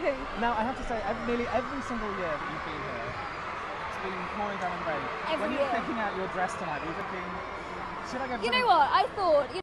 Do. Now, I have to say, every, nearly every single year that you've been here, it's been pouring down with rain. Every when you're picking out your dress tonight, you thinking, should I go You know what? I thought. You